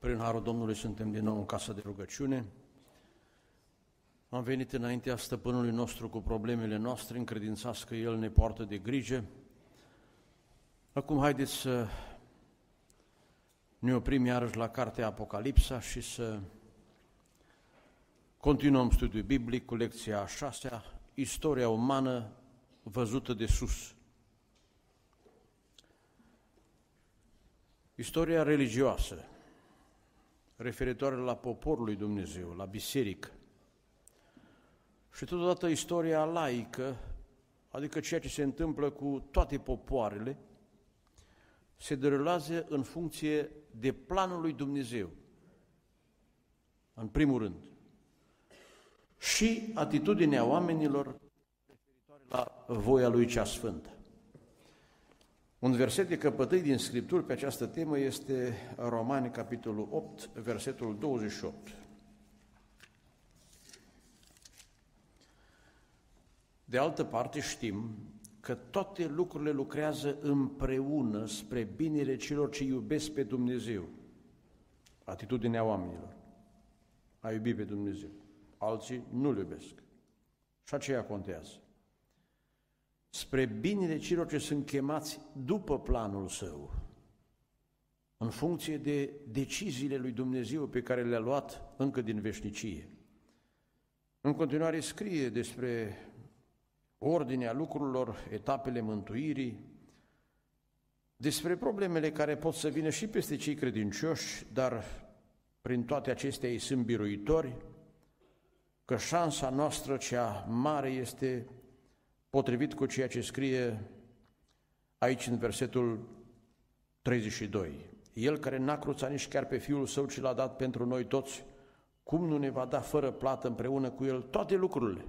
Prin Harul Domnului suntem din nou în casă de rugăciune. Am venit înaintea stăpânului nostru cu problemele noastre, încredințați că El ne poartă de grijă. Acum haideți să ne oprim iarăși la cartea Apocalipsa și să continuăm studiul biblic cu lecția a șasea, istoria umană văzută de sus. Istoria religioasă, referitoare la poporul lui Dumnezeu, la biserică. Și totodată istoria laică, adică ceea ce se întâmplă cu toate popoarele, se derulează în funcție de planul lui Dumnezeu. În primul rând. Și atitudinea oamenilor referitoare la voia lui cea sfântă. Un verset de căpătâi din Scripturi pe această temă este Romani, capitolul 8, versetul 28. De altă parte știm că toate lucrurile lucrează împreună spre binele celor ce iubesc pe Dumnezeu. Atitudinea oamenilor. A iubi pe Dumnezeu. Alții nu-L iubesc. Și aceea contează spre binele celor ce sunt chemați după planul său, în funcție de deciziile lui Dumnezeu pe care le-a luat încă din veșnicie. În continuare scrie despre ordinea lucrurilor, etapele mântuirii, despre problemele care pot să vină și peste cei credincioși, dar prin toate acestea ei sunt biruitori, că șansa noastră cea mare este potrivit cu ceea ce scrie aici în versetul 32. El care n-a cruțat nici chiar pe Fiul Său, ci l-a dat pentru noi toți, cum nu ne va da fără plată împreună cu El toate lucrurile?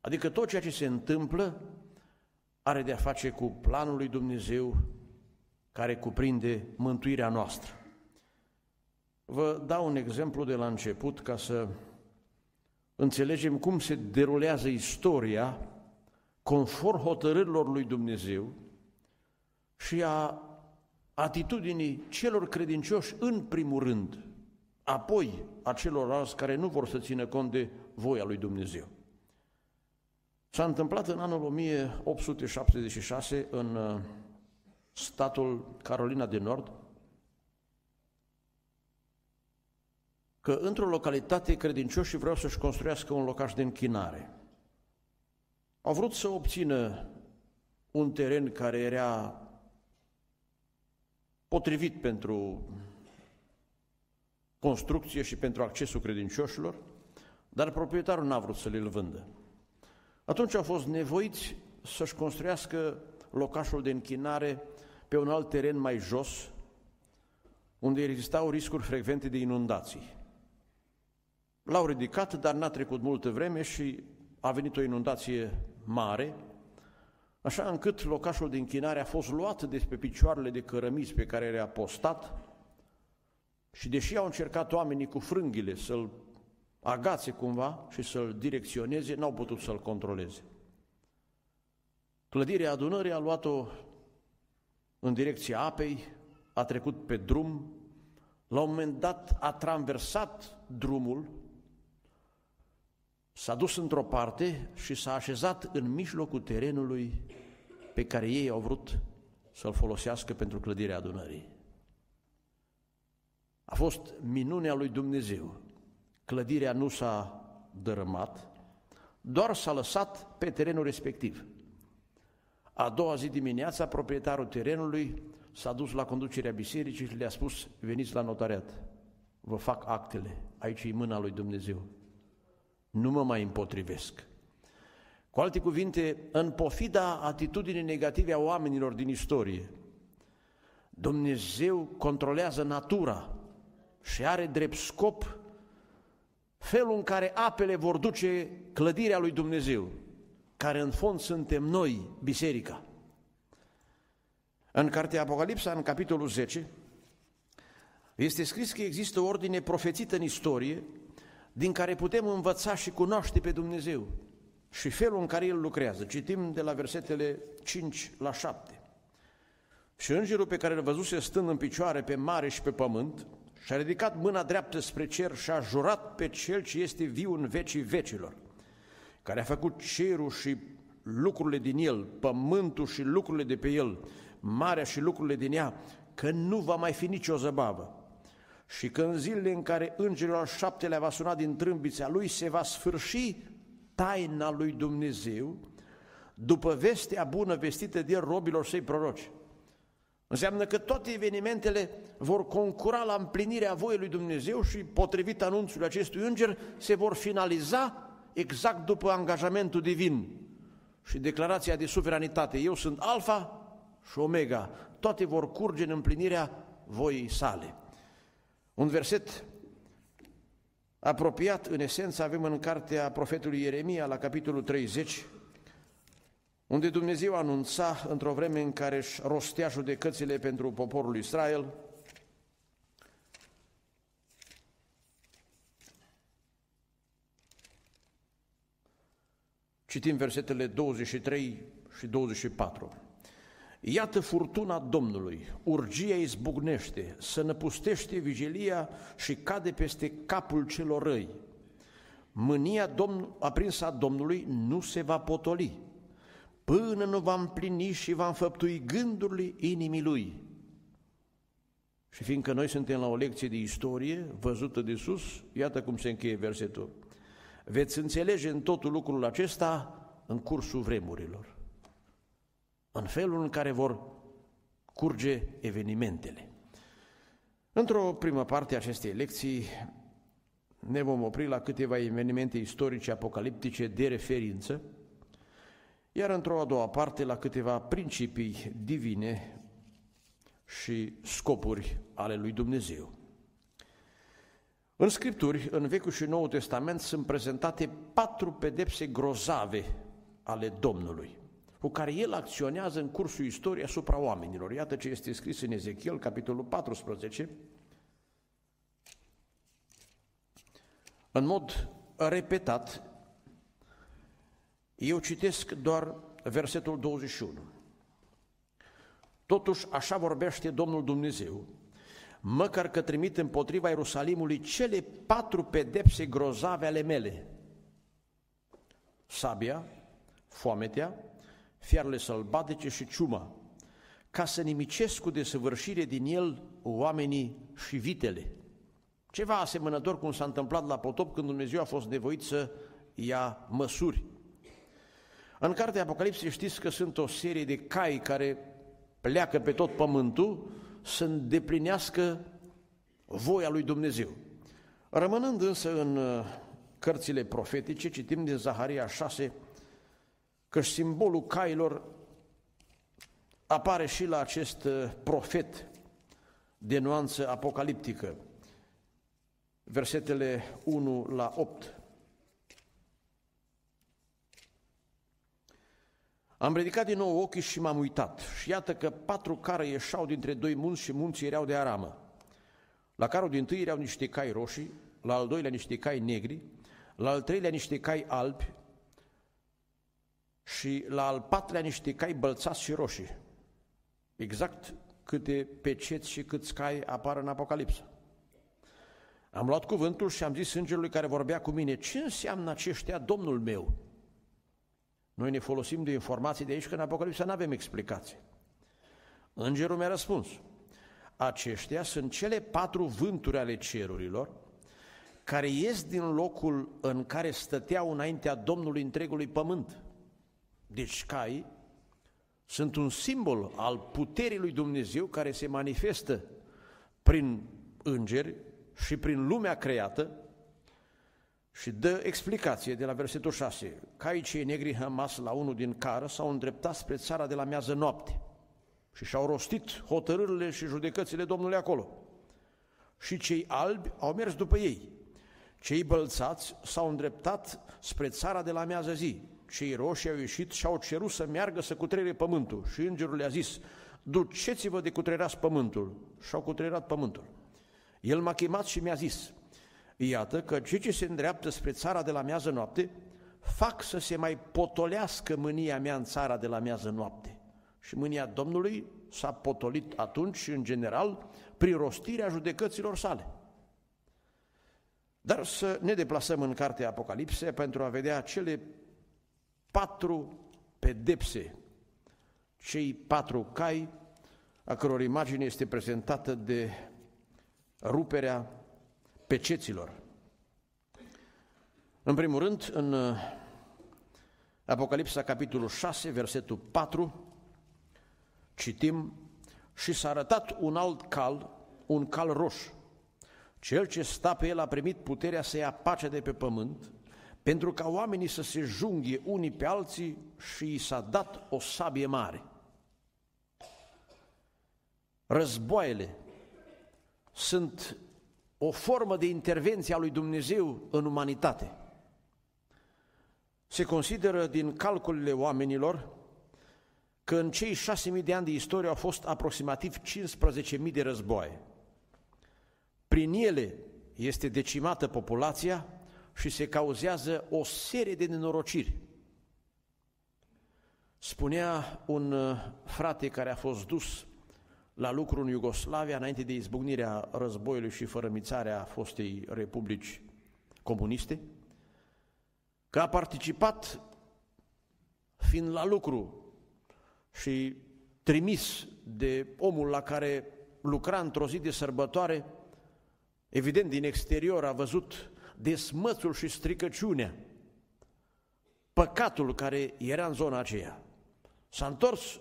Adică tot ceea ce se întâmplă are de a face cu planul lui Dumnezeu care cuprinde mântuirea noastră. Vă dau un exemplu de la început ca să înțelegem cum se derulează istoria conform hotărârilor lui Dumnezeu și a atitudinii celor credincioși în primul rând, apoi a celorlalți care nu vor să țină cont de voia lui Dumnezeu. S-a întâmplat în anul 1876 în uh, statul Carolina de Nord că într-o localitate credincioșii vreau să-și construiască un locaș de închinare – au vrut să obțină un teren care era potrivit pentru construcție și pentru accesul credincioșilor, dar proprietarul n-a vrut să le-l vândă. Atunci au fost nevoiți să-și construiască locașul de închinare pe un alt teren mai jos, unde existau riscuri frecvente de inundații. L-au ridicat, dar n-a trecut multă vreme și a venit o inundație mare, așa încât locașul de închinare a fost luat despre picioarele de cărămizi pe care le-a postat și deși au încercat oamenii cu frânghile să-l agațe cumva și să-l direcționeze, n-au putut să-l controleze. Clădirea adunării a luat-o în direcția apei, a trecut pe drum, la un moment dat a traversat drumul s-a dus într-o parte și s-a așezat în mijlocul terenului pe care ei au vrut să-l folosească pentru clădirea adunării. A fost minunea lui Dumnezeu. Clădirea nu s-a dărâmat, doar s-a lăsat pe terenul respectiv. A doua zi dimineața, proprietarul terenului s-a dus la conducerea bisericii și le-a spus, veniți la notariat, vă fac actele, aici e mâna lui Dumnezeu nu mă mai împotrivesc. Cu alte cuvinte, în pofida atitudinii negative a oamenilor din istorie, Dumnezeu controlează natura și are drept scop felul în care apele vor duce clădirea lui Dumnezeu, care în fond suntem noi, biserica. În cartea Apocalipsa, în capitolul 10, este scris că există o ordine profețită în istorie din care putem învăța și cunoaște pe Dumnezeu și felul în care El lucrează. Citim de la versetele 5 la 7. Și îngerul pe care îl văzuse stând în picioare pe mare și pe pământ și a ridicat mâna dreaptă spre cer și a jurat pe cel ce este viu în vecii vecilor, care a făcut cerul și lucrurile din el, pământul și lucrurile de pe el, marea și lucrurile din ea, că nu va mai fi nicio zăbavă și că în zilele în care îngerul al șaptelea va suna din trâmbița lui, se va sfârși taina lui Dumnezeu după vestea bună vestită de robilor săi proroci. Înseamnă că toate evenimentele vor concura la împlinirea voii lui Dumnezeu și, potrivit anunțului acestui înger, se vor finaliza exact după angajamentul divin și declarația de suveranitate. Eu sunt Alfa și Omega. Toate vor curge în împlinirea voii sale. Un verset apropiat, în esență, avem în cartea profetului Ieremia, la capitolul 30, unde Dumnezeu anunța într-o vreme în care își rostea judecățile pentru poporul Israel, Citim versetele 23 și 24. Iată furtuna Domnului, urgia izbucnește, să năpustește vigilia și cade peste capul celor răi. Mânia Domn, aprinsă a Domnului nu se va potoli, până nu va împlini și va înfăptui gândurile inimii Lui. Și fiindcă noi suntem la o lecție de istorie văzută de sus, iată cum se încheie versetul. Veți înțelege în totul lucrul acesta în cursul vremurilor în felul în care vor curge evenimentele. Într-o primă parte a acestei lecții ne vom opri la câteva evenimente istorice apocaliptice de referință, iar într-o a doua parte la câteva principii divine și scopuri ale lui Dumnezeu. În Scripturi, în Vechiul și Noul Testament, sunt prezentate patru pedepse grozave ale Domnului cu care el acționează în cursul istoriei asupra oamenilor. Iată ce este scris în Ezechiel, capitolul 14. În mod repetat, eu citesc doar versetul 21. Totuși, așa vorbește Domnul Dumnezeu, măcar că trimit împotriva Ierusalimului cele patru pedepse grozave ale mele. Sabia, foametea, fiarele sălbatice și ciuma, ca să nimicesc cu desăvârșire din el oamenii și vitele. Ceva asemănător cum s-a întâmplat la potop când Dumnezeu a fost nevoit să ia măsuri. În cartea Apocalipsei știți că sunt o serie de cai care pleacă pe tot pământul să îndeplinească voia lui Dumnezeu. Rămânând însă în uh, cărțile profetice, citim din Zaharia 6, că simbolul cailor apare și la acest uh, profet de nuanță apocaliptică. Versetele 1 la 8. Am ridicat din nou ochii și m-am uitat și iată că patru care ieșau dintre doi munți și munții erau de aramă. La carul din tâi erau niște cai roșii, la al doilea niște cai negri, la al treilea niște cai albi, și la al patrulea niște cai bălțați și roșii. Exact câte peceți și câți cai apar în Apocalipsă. Am luat cuvântul și am zis îngerului care vorbea cu mine, ce înseamnă aceștia Domnul meu? Noi ne folosim de informații de aici, că în Apocalipsă nu avem explicații. Îngerul mi-a răspuns, aceștia sunt cele patru vânturi ale cerurilor care ies din locul în care stăteau înaintea Domnului întregului pământ. Deci cai sunt un simbol al puterii lui Dumnezeu care se manifestă prin îngeri și prin lumea creată și dă explicație de la versetul 6. Caii cei negri Hamas la unul din cară s-au îndreptat spre țara de la miază noapte și și-au rostit hotărârile și judecățile Domnului acolo. Și cei albi au mers după ei. Cei bălțați s-au îndreptat spre țara de la miază zi cei roșii au ieșit și au cerut să meargă să cutrere pământul. Și îngerul le-a zis, duceți-vă de cutrerați pământul. Și au cutrerat pământul. El m-a chemat și mi-a zis, iată că cei ce se îndreaptă spre țara de la miază noapte, fac să se mai potolească mânia mea în țara de la miază noapte. Și mânia Domnului s-a potolit atunci, în general, prin rostirea judecăților sale. Dar să ne deplasăm în cartea Apocalipse pentru a vedea cele patru pedepse, cei patru cai a căror imagine este prezentată de ruperea peceților. În primul rând, în Apocalipsa, capitolul 6, versetul 4, citim, și s-a arătat un alt cal, un cal roș. Cel ce sta pe el a primit puterea să ia pacea de pe pământ, pentru ca oamenii să se junghie unii pe alții și i s-a dat o sabie mare. Războaiele sunt o formă de intervenție a lui Dumnezeu în umanitate. Se consideră din calculele oamenilor că în cei șase mii de ani de istorie au fost aproximativ 15.000 de războaie. Prin ele este decimată populația și se cauzează o serie de nenorociri. Spunea un uh, frate care a fost dus la lucru în Iugoslavia înainte de izbucnirea războiului și fărămițarea fostei republici comuniste, că a participat fiind la lucru și trimis de omul la care lucra într-o zi de sărbătoare, evident din exterior a văzut desmățul și stricăciunea, păcatul care era în zona aceea. S-a întors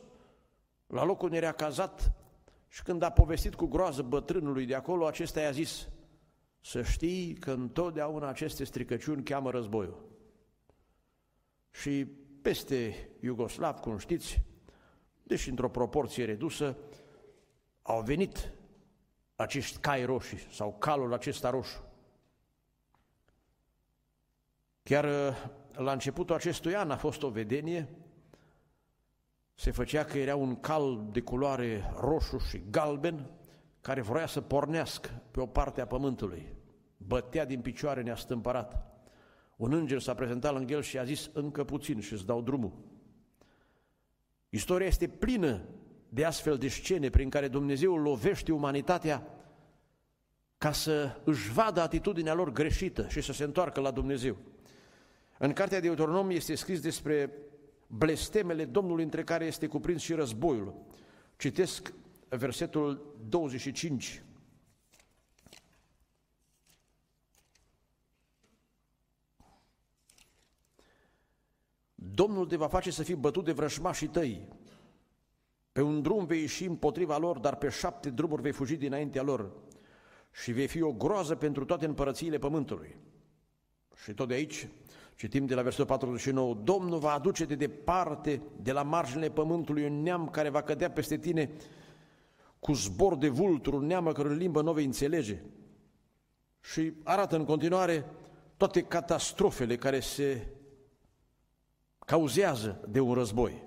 la locul unde era cazat și când a povestit cu groază bătrânului de acolo, acesta i-a zis, să știi că întotdeauna aceste stricăciuni cheamă războiul. Și peste Iugoslav, cum știți, deși într-o proporție redusă, au venit acești cai roșii sau calul acesta roșu. Chiar uh, la începutul acestui an a fost o vedenie, se făcea că era un cal de culoare roșu și galben care vroia să pornească pe o parte a pământului. Bătea din picioare neastâmpărat. Un înger s-a prezentat lângă el și a zis, încă puțin și îți dau drumul. Istoria este plină de astfel de scene prin care Dumnezeu lovește umanitatea ca să își vadă atitudinea lor greșită și să se întoarcă la Dumnezeu. În cartea de Deuteronom este scris despre blestemele Domnului între care este cuprins și războiul. Citesc versetul 25. Domnul te va face să fii bătut de vrășmașii tăi. Pe un drum vei ieși împotriva lor, dar pe șapte drumuri vei fugi dinaintea lor și vei fi o groază pentru toate împărățiile pământului. Și tot de aici citim de la versetul 49, Domnul va aduce de departe, de la marginile pământului, un neam care va cădea peste tine cu zbor de vulturi, un neam care în limbă nu vei înțelege. Și arată în continuare toate catastrofele care se cauzează de un război.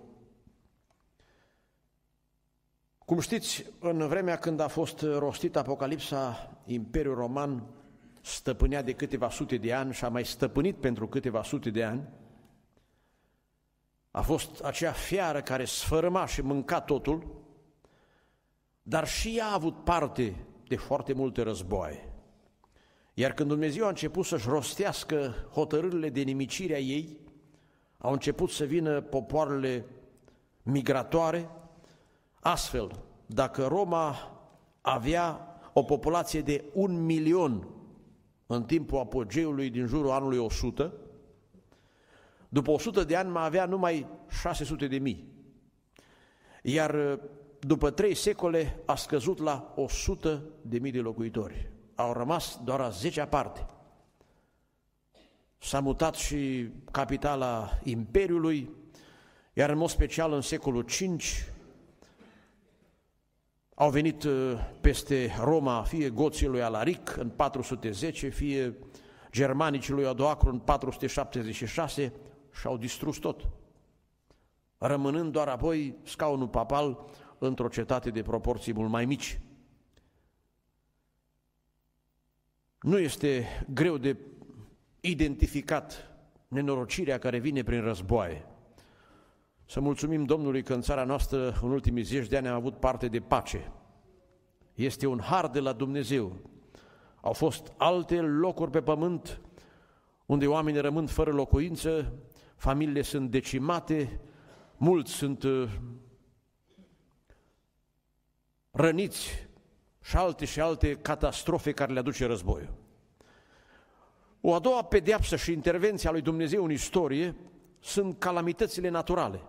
Cum știți, în vremea când a fost rostit Apocalipsa, Imperiul Roman stăpânea de câteva sute de ani și a mai stăpânit pentru câteva sute de ani. A fost acea fiară care sfărâma și mânca totul, dar și ea a avut parte de foarte multe războaie. Iar când Dumnezeu a început să-și rostească hotărârile de nimicire a ei, au început să vină popoarele migratoare, astfel, dacă Roma avea o populație de un milion în timpul apogeului din jurul anului 100, după 100 de ani mai avea numai 600 de mii. Iar după trei secole a scăzut la 100 de mii de locuitori. Au rămas doar a 10 parte. S-a mutat și capitala Imperiului, iar în mod special în secolul V au venit uh, peste Roma fie goții lui Alaric în 410, fie germanicii lui Odoacru în 476 și au distrus tot, rămânând doar apoi scaunul papal într-o cetate de proporții mult mai mici. Nu este greu de identificat nenorocirea care vine prin războaie. Să mulțumim Domnului că în țara noastră în ultimii zeci de ani am avut parte de pace. Este un har de la Dumnezeu. Au fost alte locuri pe pământ unde oamenii rămân fără locuință, familiile sunt decimate, mulți sunt uh, răniți și alte și alte catastrofe care le aduce războiul. O a doua pedeapsă și intervenția lui Dumnezeu în istorie sunt calamitățile naturale,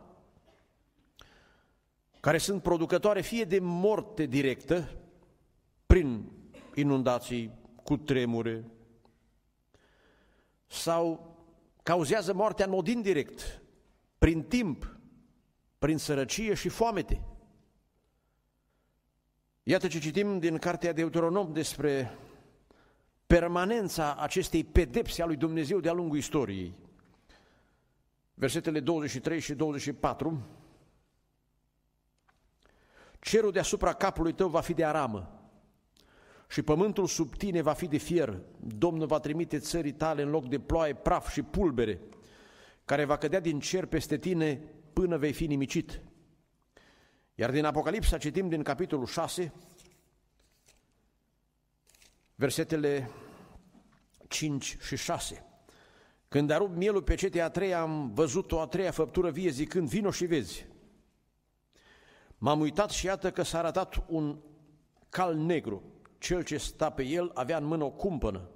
care sunt producătoare fie de morte directă, prin inundații, cu tremure, sau cauzează moartea în mod indirect, prin timp, prin sărăcie și foamete. Iată ce citim din Cartea Deuteronom despre permanența acestei pedepse a lui Dumnezeu de-a lungul istoriei. Versetele 23 și 24. Cerul deasupra capului tău va fi de aramă și pământul sub tine va fi de fier. Domnul va trimite țării tale în loc de ploaie, praf și pulbere, care va cădea din cer peste tine până vei fi nimicit. Iar din Apocalipsa citim din capitolul 6, versetele 5 și 6. Când a rupt mielul pe cetea a treia, am văzut o a treia făptură vie zicând, vino și vezi. M-am uitat și iată că s-a arătat un cal negru. Cel ce sta pe el avea în mână o cumpănă.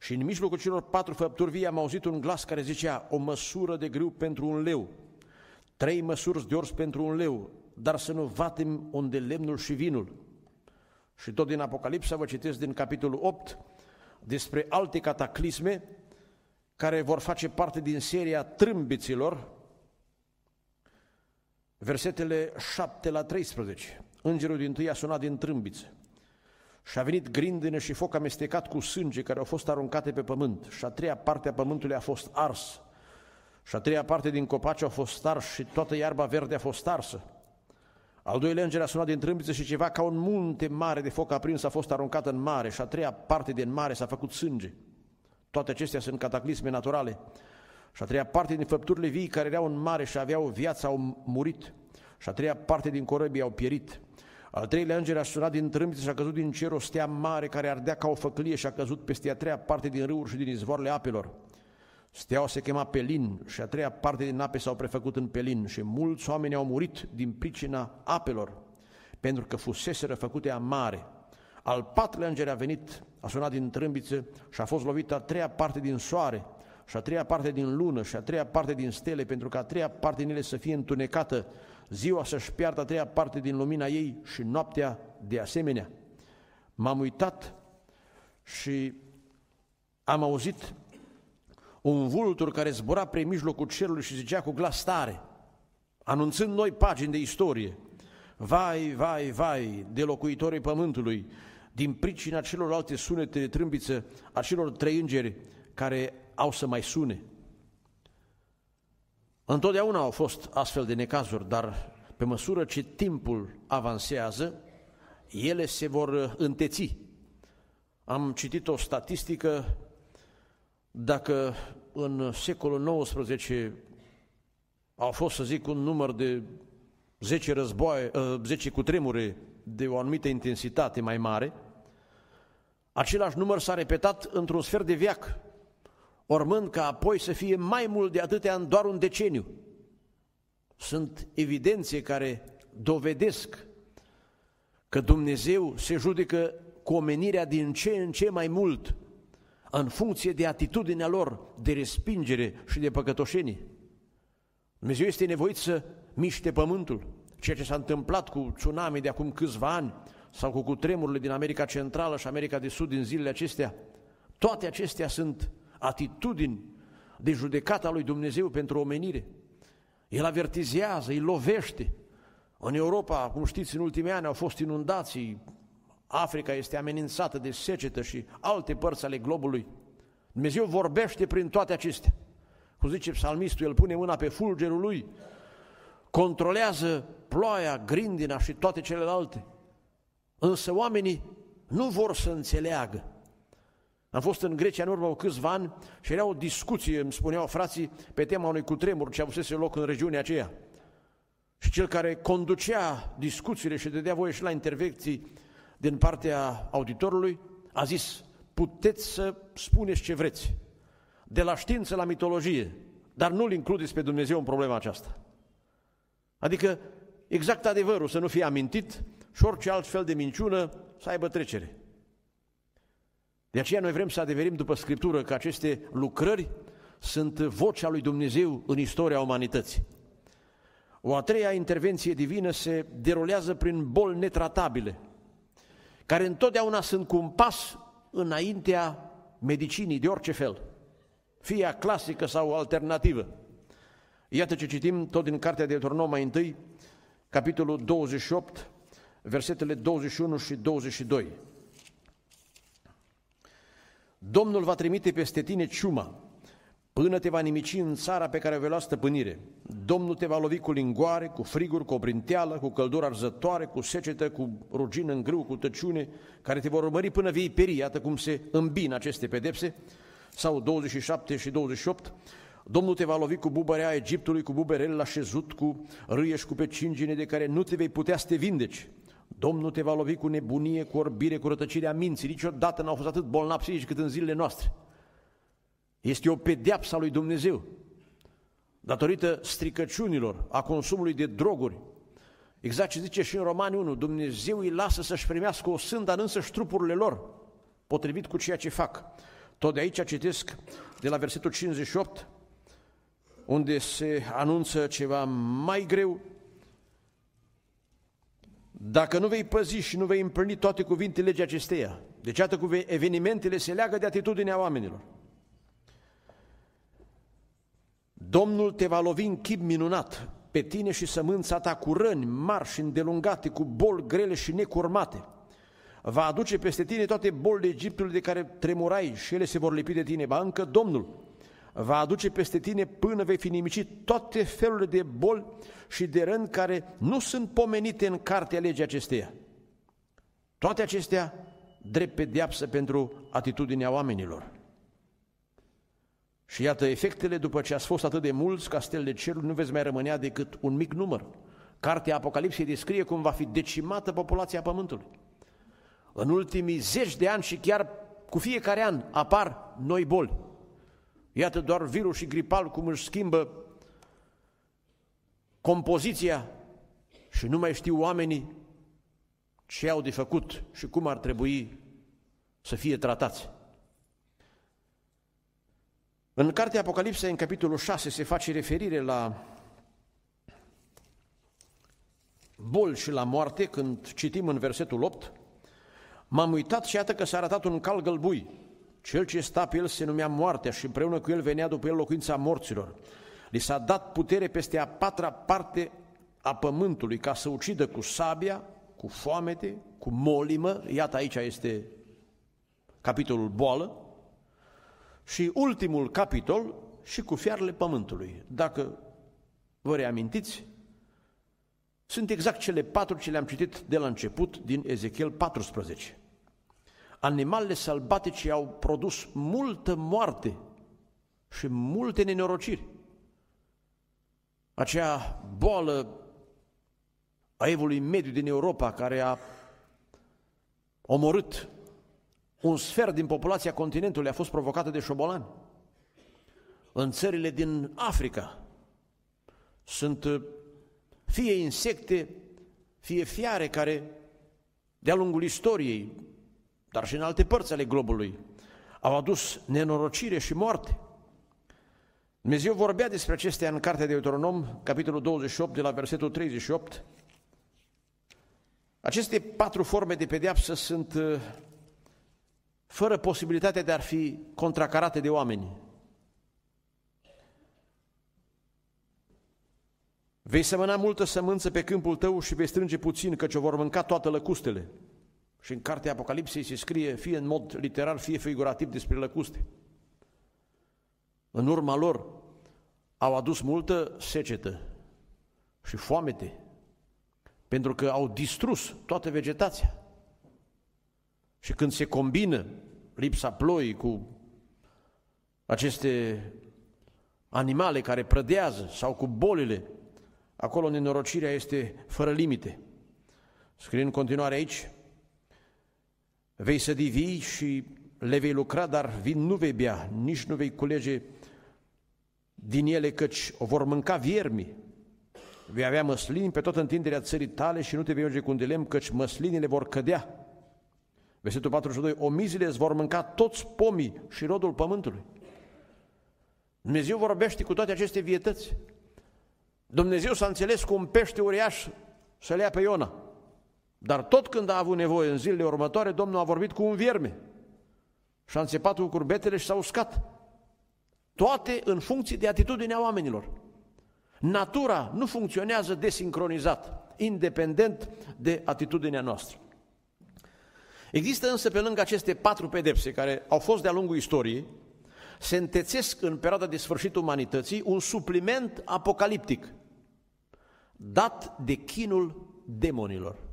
Și în mijlocul celor patru făpturi vii am auzit un glas care zicea, o măsură de grâu pentru un leu, trei măsuri de ors pentru un leu, dar să nu vatem unde lemnul și vinul. Și tot din Apocalipsa vă citesc din capitolul 8 despre alte cataclisme care vor face parte din seria trâmbiților, versetele 7 la 13. Îngerul din tâi a sunat din trâmbiță și a venit grindină și foc amestecat cu sânge care au fost aruncate pe pământ și a treia parte a pământului a fost ars și a treia parte din copaci au fost ars și toată iarba verde a fost arsă. Al doilea înger a sunat din trâmbiță și ceva ca un munte mare de foc aprins a fost aruncat în mare și a treia parte din mare s-a făcut sânge. Toate acestea sunt cataclisme naturale. Și a treia parte din făpturile vii care erau în mare și aveau viață au murit. Și a treia parte din corăbii au pierit. Al treilea înger a sunat din trâmbiță și a căzut din cer o stea mare care ardea ca o făclie și a căzut peste a treia parte din râuri și din izvoarele apelor. Steaua se chema Pelin și a treia parte din ape s-au prefăcut în Pelin și mulți oameni au murit din pricina apelor, pentru că fuseseră făcute amare. Al patrulea înger a venit, a sunat din trâmbiță și a fost lovită a treia parte din soare și a treia parte din lună și a treia parte din stele, pentru că a treia parte din ele să fie întunecată, ziua să-și piardă a treia parte din lumina ei și noaptea de asemenea. M-am uitat și am auzit un vultur care zbura prin mijlocul cerului și zicea cu glas tare, anunțând noi pagini de istorie, vai, vai, vai, de locuitorii pământului, din pricina celorlalte sunete de trâmbiță a celor trei îngeri care au să mai sune. Întotdeauna au fost astfel de necazuri, dar pe măsură ce timpul avansează, ele se vor înteți. Am citit o statistică dacă în secolul XIX au fost, să zic, un număr de 10 războaie, 10 ă, cutremure de o anumită intensitate mai mare, același număr s-a repetat într-un sfert de viac, urmând ca apoi să fie mai mult de atâtea în doar un deceniu. Sunt evidențe care dovedesc că Dumnezeu se judecă cu omenirea din ce în ce mai mult în funcție de atitudinea lor de respingere și de păcătoșenie. Dumnezeu este nevoit să miște pământul. Ceea ce s-a întâmplat cu tsunami de acum câțiva ani sau cu cutremurile din America Centrală și America de Sud din zilele acestea, toate acestea sunt atitudini de judecata lui Dumnezeu pentru omenire. El avertizează, îi lovește. În Europa, cum știți, în ultimii ani au fost inundații, Africa este amenințată de secetă și alte părți ale globului. Dumnezeu vorbește prin toate acestea. Cum zice psalmistul, el pune mâna pe fulgerul lui, controlează ploaia, grindina și toate celelalte. Însă oamenii nu vor să înțeleagă. Am fost în Grecia în urmă câțiva ani și era o discuție, îmi spuneau frații, pe tema unui cutremur ce avusese loc în regiunea aceea. și cel care conducea discuțiile și dădea voie și la intervenții din partea auditorului, a zis, puteți să spuneți ce vreți, de la știință la mitologie, dar nu-L includeți pe Dumnezeu în problema aceasta. Adică exact adevărul să nu fie amintit și orice alt fel de minciună să aibă trecere. De aceea noi vrem să adeverim după Scriptură că aceste lucrări sunt vocea lui Dumnezeu în istoria umanității. O a treia intervenție divină se derulează prin boli netratabile, care întotdeauna sunt cu un pas înaintea medicinii de orice fel, fie clasică sau alternativă. Iată ce citim tot din Cartea de Deuteronom mai întâi, capitolul 28, versetele 21 și 22. Domnul va trimite peste tine ciuma, până te va nimici în țara pe care vei lua stăpânire. Domnul te va lovi cu lingoare, cu friguri, cu obrinteală, cu căldură arzătoare, cu secetă, cu rugină în grâu, cu tăciune, care te vor urmări până vei peri, iată cum se îmbină aceste pedepse, sau 27 și 28, Domnul te va lovi cu bubărea Egiptului, cu buberel la șezut, cu râie și cu pecingine de care nu te vei putea să te vindeci. Domnul te va lovi cu nebunie, cu orbire, cu rătăcirea minții. Niciodată n-au fost atât bolnavi psihici cât în zilele noastre. Este o pedeapsă a lui Dumnezeu. Datorită stricăciunilor, a consumului de droguri. Exact ce zice și în Romani 1, Dumnezeu îi lasă să-și primească o sândă în însăși trupurile lor, potrivit cu ceea ce fac. Tot de aici citesc de la versetul 58, unde se anunță ceva mai greu, dacă nu vei păzi și nu vei împlini toate cuvintele legii acesteia, deci atât cu evenimentele se leagă de atitudinea oamenilor. Domnul te va lovi în chip minunat, pe tine și sămânța ta cu răni marși și îndelungate, cu boli grele și necurmate. Va aduce peste tine toate bolile Egiptului de care tremurai și ele se vor lipi de tine. Ba încă Domnul va aduce peste tine până vei fi nimicit toate felurile de boli și de răni care nu sunt pomenite în cartea legii acesteia. Toate acestea drept pedeapsă pentru atitudinea oamenilor. Și iată efectele după ce ați fost atât de mulți ca stele de cer, nu veți mai rămânea decât un mic număr. Cartea Apocalipsei descrie cum va fi decimată populația Pământului. În ultimii zeci de ani și chiar cu fiecare an apar noi boli. Iată doar virus și gripal cum își schimbă compoziția și nu mai știu oamenii ce au de făcut și cum ar trebui să fie tratați. În cartea Apocalipsa, în capitolul 6, se face referire la bol și la moarte, când citim în versetul 8, m-am uitat și iată că s-a arătat un cal gălbui. Cel ce sta pe el se numea moartea și împreună cu el venea după el locuința morților. Li s-a dat putere peste a patra parte a pământului ca să ucidă cu sabia, cu foamete, cu molimă, iată aici este capitolul boală, și ultimul capitol și cu fiarele pământului. Dacă vă reamintiți, sunt exact cele patru ce le-am citit de la început din Ezechiel 14. Animalele sălbatice au produs multă moarte și multe nenorociri. Acea boală a evului mediu din Europa care a omorât un sfert din populația continentului a fost provocată de șobolani. În țările din Africa sunt uh, fie insecte, fie fiare care, de-a lungul istoriei, dar și în alte părți ale globului, au adus nenorocire și moarte. Dumnezeu vorbea despre acestea în Cartea de Deuteronom, capitolul 28, de la versetul 38. Aceste patru forme de pedeapsă sunt uh, fără posibilitatea de a fi contracarate de oameni. Vei semăna multă sămânță pe câmpul tău și vei strânge puțin, căci o vor mânca toate lăcustele. Și în cartea Apocalipsei se scrie, fie în mod literar, fie figurativ, despre lăcuste. În urma lor au adus multă secetă și foamete, pentru că au distrus toată vegetația. Și când se combină lipsa ploii cu aceste animale care prădează sau cu bolile, acolo nenorocirea este fără limite. Scrie în continuare aici, vei să divii și le vei lucra, dar vin nu vei bea, nici nu vei culege din ele, căci o vor mânca viermi. Vei avea măslini pe toată întinderea țării tale și nu te vei unge cu un de lemn, căci măslinile vor cădea. Versetul 42, omizile îți vor mânca toți pomii și rodul pământului. Dumnezeu vorbește cu toate aceste vietăți. Dumnezeu s-a înțeles cu un pește uriaș să le ia pe Iona. Dar tot când a avut nevoie în zilele următoare, Domnul a vorbit cu un vierme. Și a înțepat cu curbetele și s-a uscat. Toate în funcție de atitudinea oamenilor. Natura nu funcționează desincronizat, independent de atitudinea noastră. Există însă pe lângă aceste patru pedepse care au fost de-a lungul istoriei, se întețesc în perioada de sfârșit umanității un supliment apocaliptic dat de chinul demonilor.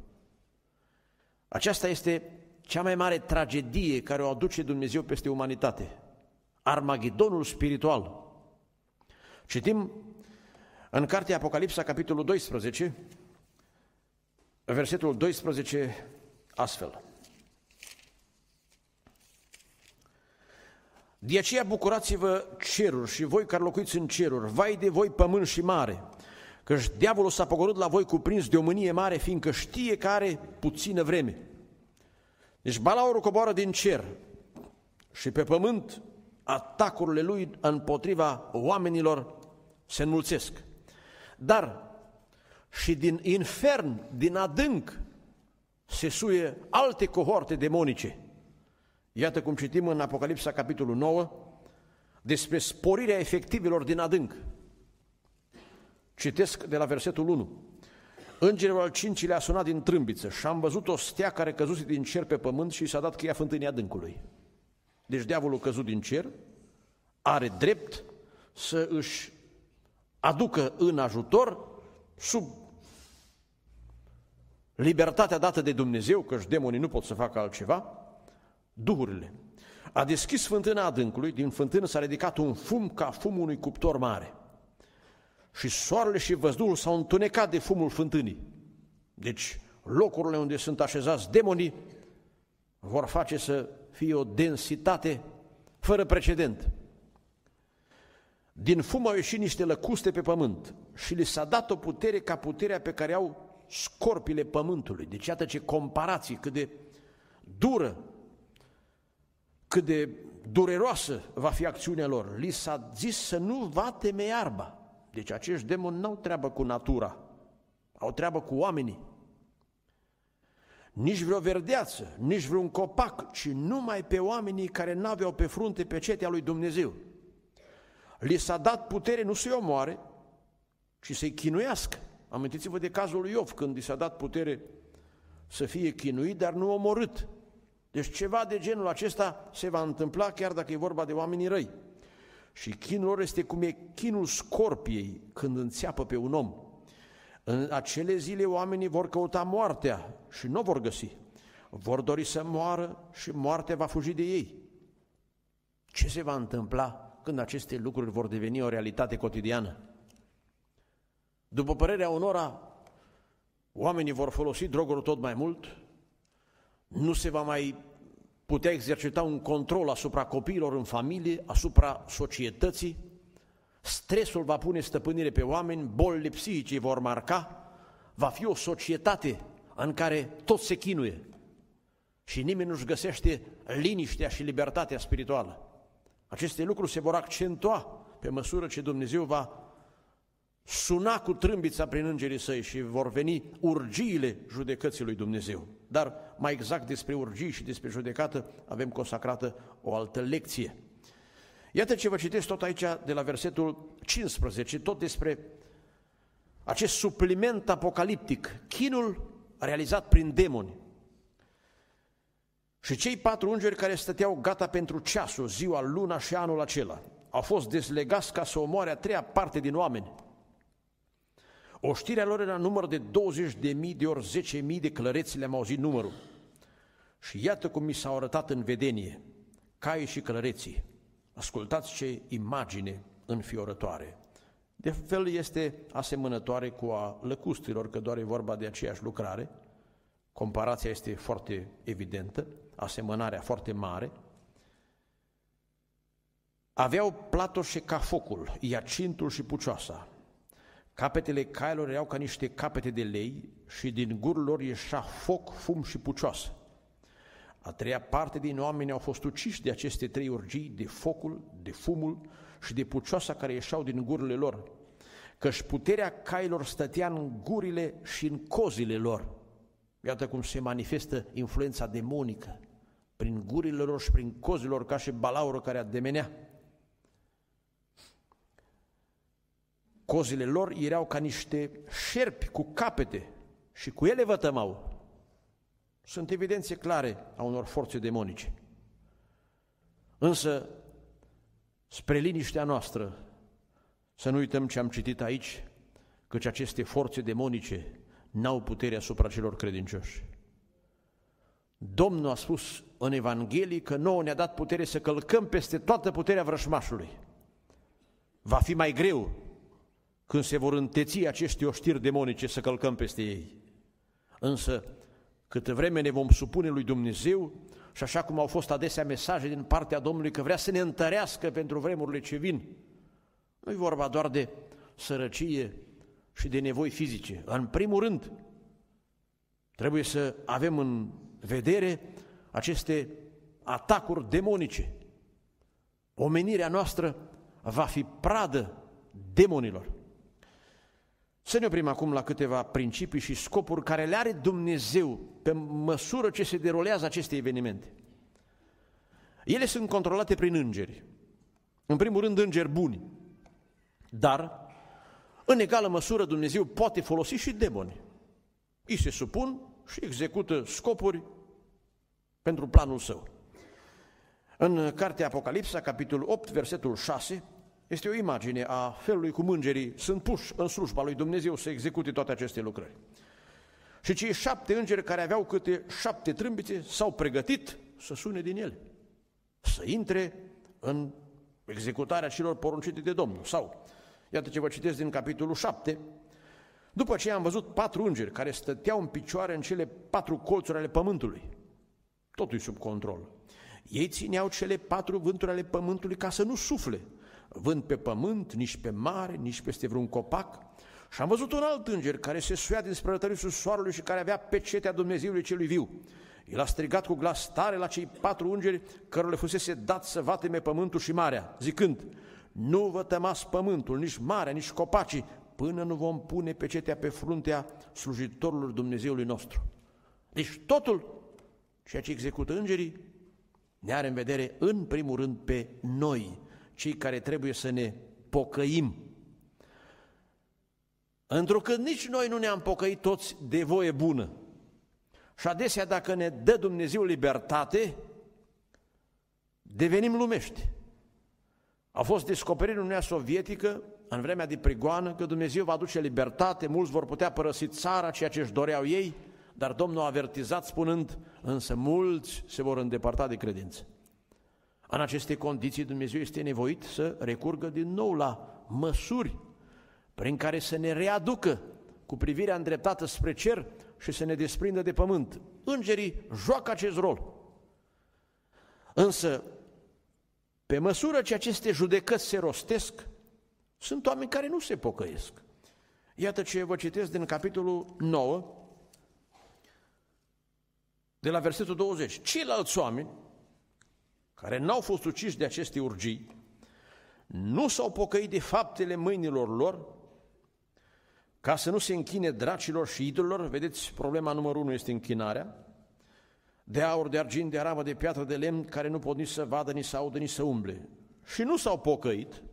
Aceasta este cea mai mare tragedie care o aduce Dumnezeu peste umanitate. Armagedonul spiritual. Citim în cartea Apocalipsa, capitolul 12, versetul 12, astfel. De aceea bucurați-vă ceruri și voi care locuiți în ceruri, vai de voi pământ și mare, căci diavolul s-a pogorât la voi cuprins de o mânie mare, fiindcă știe că are puțină vreme. Deci balaurul coboară din cer și pe pământ atacurile lui împotriva oamenilor se înmulțesc. Dar și din infern, din adânc, se suie alte cohorte demonice. Iată cum citim în Apocalipsa, capitolul 9, despre sporirea efectivelor din adânc. Citesc de la versetul 1. Îngerul al cincilea a sunat din trâmbiță și am văzut o stea care căzuse din cer pe pământ și s-a dat cheia fântânii adâncului. Deci diavolul căzut din cer are drept să își aducă în ajutor sub libertatea dată de Dumnezeu, căci demonii nu pot să facă altceva, duhurile. A deschis fântâna adâncului, din fântână s-a ridicat un fum ca fumul unui cuptor mare. Și soarele și văzduhul s-au întunecat de fumul fântânii. Deci locurile unde sunt așezați demonii vor face să fie o densitate fără precedent. Din fum au ieșit niște lăcuste pe pământ și li s-a dat o putere ca puterea pe care au scorpile pământului. Deci iată ce comparații, cât de dură, cât de dureroasă va fi acțiunea lor. Li s-a zis să nu va teme iarba. Deci acești demoni n-au treabă cu natura, au treabă cu oamenii. Nici vreo verdeață, nici vreun copac, ci numai pe oamenii care n-aveau pe frunte pe cetea lui Dumnezeu. Li s-a dat putere nu să-i omoare, ci să-i chinuiască. Amintiți-vă de cazul lui Iov, când i s-a dat putere să fie chinuit, dar nu omorât. Deci ceva de genul acesta se va întâmpla chiar dacă e vorba de oamenii răi. Și chinul lor este cum e chinul scorpiei când înțeapă pe un om. În acele zile oamenii vor căuta moartea și nu vor găsi. Vor dori să moară și moartea va fugi de ei. Ce se va întâmpla când aceste lucruri vor deveni o realitate cotidiană? După părerea unora, oamenii vor folosi droguri tot mai mult, nu se va mai putea exercita un control asupra copiilor în familie, asupra societății, stresul va pune stăpânire pe oameni, bolile psihice vor marca, va fi o societate în care tot se chinuie și nimeni nu-și găsește liniștea și libertatea spirituală. Aceste lucruri se vor accentua pe măsură ce Dumnezeu va suna cu trâmbița prin îngerii săi și vor veni urgiile judecății lui Dumnezeu. Dar mai exact despre urgii și despre judecată avem consacrată o altă lecție. Iată ce vă citesc tot aici de la versetul 15, tot despre acest supliment apocaliptic, chinul realizat prin demoni. Și cei patru îngeri care stăteau gata pentru ceasul, ziua, luna și anul acela, au fost dezlegați ca să omoare a treia parte din oameni. Oștirea lor era număr de 20 de mii de ori 10 mii de clăreți, le-am auzit numărul. Și iată cum mi s-au arătat în vedenie, caii și clăreții. Ascultați ce imagine înfiorătoare. De fel este asemănătoare cu a lăcustilor, că doar e vorba de aceeași lucrare. Comparația este foarte evidentă, asemănarea foarte mare. Aveau platoșe ca focul, iacintul și pucioasa. Capetele cailor erau ca niște capete de lei și din gurul lor ieșea foc, fum și pucioasă. A treia parte din oameni au fost uciși de aceste trei urgii, de focul, de fumul și de pucioasa care ieșeau din gurile lor, căci puterea cailor stătea în gurile și în cozile lor. Iată cum se manifestă influența demonică, prin gurile lor și prin cozile lor, ca și balaură care ademenea. Cozile lor erau ca niște șerpi cu capete și cu ele vătămau. Sunt evidențe clare a unor forțe demonice. Însă, spre liniștea noastră, să nu uităm ce am citit aici, căci aceste forțe demonice n-au putere asupra celor credincioși. Domnul a spus în Evanghelie că nouă ne-a dat putere să călcăm peste toată puterea vrășmașului. Va fi mai greu când se vor înteți acești oștiri demonice să călcăm peste ei. Însă, câtă vreme ne vom supune lui Dumnezeu și așa cum au fost adesea mesaje din partea Domnului că vrea să ne întărească pentru vremurile ce vin, nu e vorba doar de sărăcie și de nevoi fizice. În primul rând, trebuie să avem în vedere aceste atacuri demonice. Omenirea noastră va fi pradă demonilor. Să ne oprim acum la câteva principii și scopuri care le are Dumnezeu pe măsură ce se derulează aceste evenimente. Ele sunt controlate prin îngeri. În primul rând, îngeri buni. Dar, în egală măsură, Dumnezeu poate folosi și demoni. Îi se supun și execută scopuri pentru planul său. În cartea Apocalipsa, capitolul 8, versetul 6, este o imagine a felului cum îngerii sunt puși în slujba lui Dumnezeu să execute toate aceste lucrări. Și cei șapte îngeri care aveau câte șapte trâmbițe s-au pregătit să sune din ele, să intre în executarea celor poruncite de Domnul. Sau, iată ce vă citesc din capitolul 7, după ce am văzut patru îngeri care stăteau în picioare în cele patru colțuri ale pământului, totul sub control. Ei țineau cele patru vânturi ale pământului ca să nu sufle, vânt pe pământ, nici pe mare, nici peste vreun copac. Și am văzut un alt înger care se suia din sprătărisul soarelui și care avea pecetea Dumnezeului celui viu. El a strigat cu glas tare la cei patru îngeri cărora le fusese dat să vateme pământul și marea, zicând, nu vă tămați pământul, nici marea, nici copacii, până nu vom pune pecetea pe fruntea slujitorului Dumnezeului nostru. Deci totul, ceea ce execută îngerii, ne are în vedere în primul rând pe noi, cei care trebuie să ne pocăim. Întrucât nici noi nu ne-am pocăit toți de voie bună. Și adesea dacă ne dă Dumnezeu libertate, devenim lumești. A fost descoperit în Uniunea Sovietică, în vremea de prigoană, că Dumnezeu va aduce libertate, mulți vor putea părăsi țara, ceea ce își doreau ei, dar Domnul a avertizat spunând, însă mulți se vor îndepărta de credință. În aceste condiții Dumnezeu este nevoit să recurgă din nou la măsuri prin care să ne readucă cu privirea îndreptată spre cer și să ne desprindă de pământ. Îngerii joacă acest rol. Însă, pe măsură ce aceste judecăți se rostesc, sunt oameni care nu se pocăiesc. Iată ce vă citesc din capitolul 9, de la versetul 20. Ceilalți oameni care n-au fost uciși de aceste urgii, nu s-au pocăit de faptele mâinilor lor, ca să nu se închine dracilor și idolilor, vedeți, problema numărul unu este închinarea, de aur, de argint, de aramă, de piatră, de lemn, care nu pot nici să vadă, nici să audă, nici să umble. Și nu s-au pocăit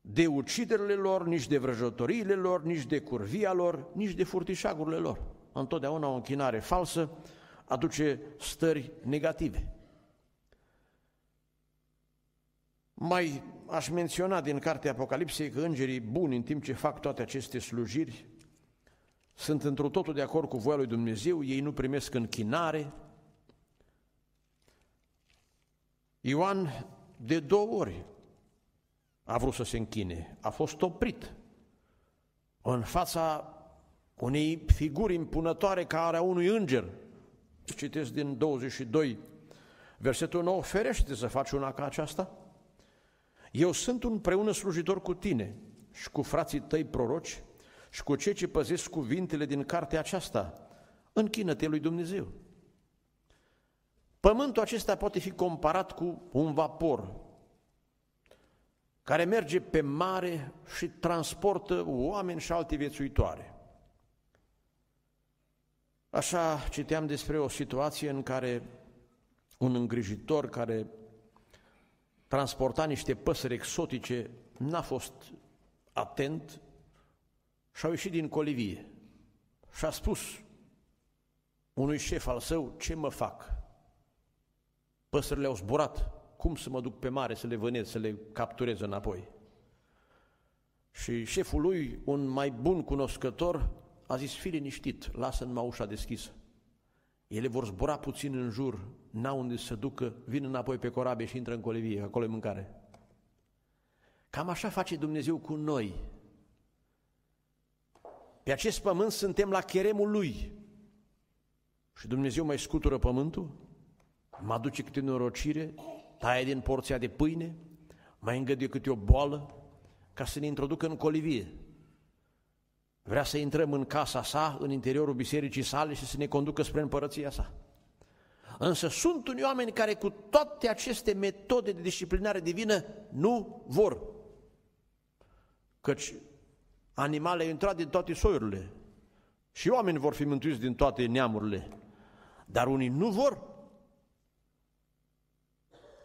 de uciderile lor, nici de vrăjătoriile lor, nici de curvia lor, nici de furtișagurile lor. Întotdeauna o închinare falsă aduce stări negative. Mai aș menționa din cartea Apocalipsei că îngerii buni, în timp ce fac toate aceste slujiri, sunt într totul de acord cu voia lui Dumnezeu, ei nu primesc închinare. Ioan de două ori a vrut să se închine, a fost oprit în fața unei figuri impunătoare care a unui înger. Citesc din 22, versetul 9, ferește să faci una ca aceasta. Eu sunt un preună slujitor cu tine și cu frații tăi proroci și cu cei ce păzesc cuvintele din cartea aceasta. Închină-te lui Dumnezeu. Pământul acesta poate fi comparat cu un vapor care merge pe mare și transportă oameni și alte viețuitoare. Așa citeam despre o situație în care un îngrijitor care transporta niște păsări exotice n-a fost atent și a ieșit din colivie și a spus unui șef al său, ce mă fac? Păsările au zburat, cum să mă duc pe mare să le vânez, să le capturez înapoi? Și șeful lui, un mai bun cunoscător, a zis, fii liniștit, lasă numai ușa deschisă. Ele vor zbura puțin în jur, n-au unde să ducă, vin înapoi pe corabie și intră în colivie, acolo e mâncare. Cam așa face Dumnezeu cu noi. Pe acest pământ suntem la cheremul Lui. Și Dumnezeu mai scutură pământul, mă aduce câte norocire, taie din porția de pâine, mai îngăduie câte o boală, ca să ne introducă în colivie. Vrea să intrăm în casa sa, în interiorul bisericii sale și să ne conducă spre împărăția sa. Însă sunt unii oameni care cu toate aceste metode de disciplinare divină nu vor. Căci animale au intrat din toate soiurile și oameni vor fi mântuiți din toate neamurile. Dar unii nu vor.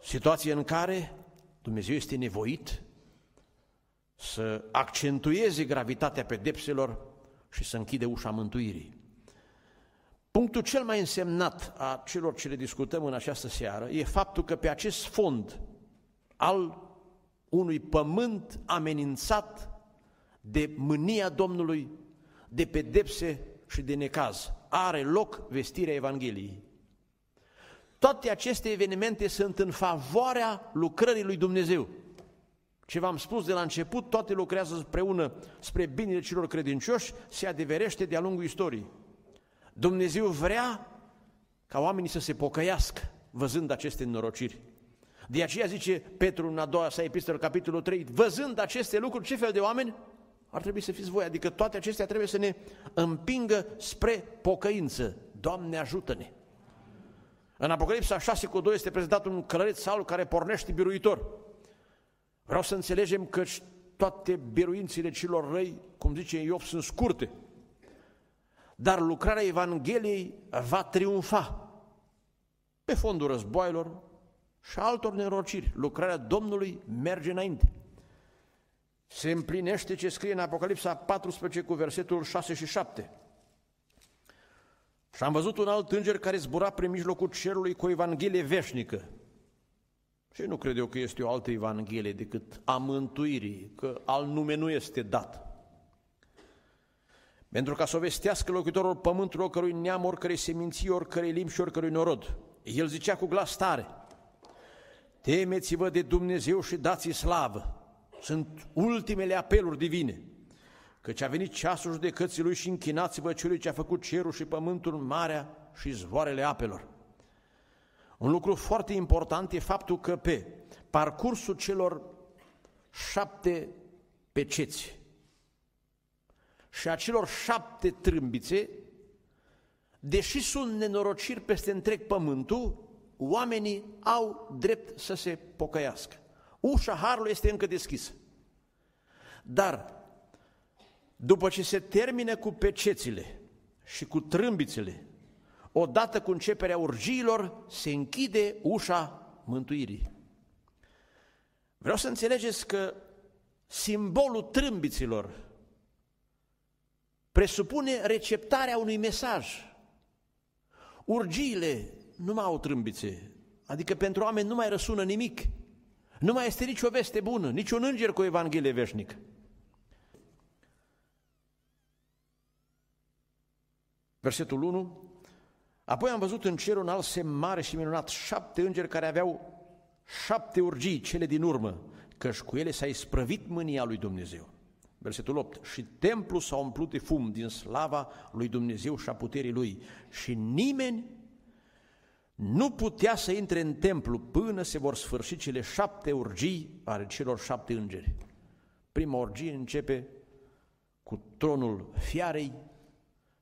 Situație în care Dumnezeu este nevoit să accentueze gravitatea pedepselor și să închide ușa mântuirii. Punctul cel mai însemnat a celor ce le discutăm în această seară e faptul că pe acest fond al unui pământ amenințat de mânia Domnului, de pedepse și de necaz, are loc vestirea Evangheliei. Toate aceste evenimente sunt în favoarea lucrării lui Dumnezeu. Ce v-am spus de la început, toate lucrează împreună spre binele celor credincioși, se adeverește de-a lungul istoriei. Dumnezeu vrea ca oamenii să se pocăiască văzând aceste norociri. De aceea zice Petru în a doua sa epistolă, capitolul 3, văzând aceste lucruri, ce fel de oameni? Ar trebui să fiți voi, adică toate acestea trebuie să ne împingă spre pocăință. Doamne ajută-ne! În Apocalipsa 6 cu 2 este prezentat un călăreț Saul care pornește biruitor. Vreau să înțelegem că toate biruințele celor răi, cum zice Iov, sunt scurte. Dar lucrarea Evangheliei va triumfa pe fondul războaielor și altor nerociri. Lucrarea Domnului merge înainte. Se împlinește ce scrie în Apocalipsa 14 cu versetul 6 și 7. Și am văzut un alt înger care zbura prin mijlocul cerului cu o Evanghelie veșnică, și nu cred eu că este o altă Evanghelie decât a mântuirii, că al nume nu este dat. Pentru ca să o vestească locuitorul pământului oricărui neam, oricărei seminții, oricărei limbi și oricărui norod. El zicea cu glas tare, temeți-vă de Dumnezeu și dați-i slavă. Sunt ultimele apeluri divine. Căci a venit ceasul judecății lui și închinați-vă celui ce a făcut cerul și pământul, marea și zvoarele apelor. Un lucru foarte important e faptul că pe parcursul celor șapte peceți și a celor șapte trâmbițe, deși sunt nenorociri peste întreg pământul, oamenii au drept să se pocăiască. Ușa Harului este încă deschisă. Dar, după ce se termină cu pecețile și cu trâmbițele odată cu începerea urgiilor, se închide ușa mântuirii. Vreau să înțelegeți că simbolul trâmbiților presupune receptarea unui mesaj. Urgiile nu mai au trâmbițe, adică pentru oameni nu mai răsună nimic. Nu mai este nicio veste bună, nici un înger cu Evanghelie veșnică. Versetul 1 Apoi am văzut în cer un alt semn mare și minunat, șapte îngeri care aveau șapte urgii, cele din urmă, căci cu ele s-a isprăvit mânia lui Dumnezeu. Versetul 8. Și templul s-a umplut de fum din slava lui Dumnezeu și a puterii lui și nimeni nu putea să intre în templu până se vor sfârși cele șapte urgii ale celor șapte îngeri. Prima orgie începe cu tronul fiarei,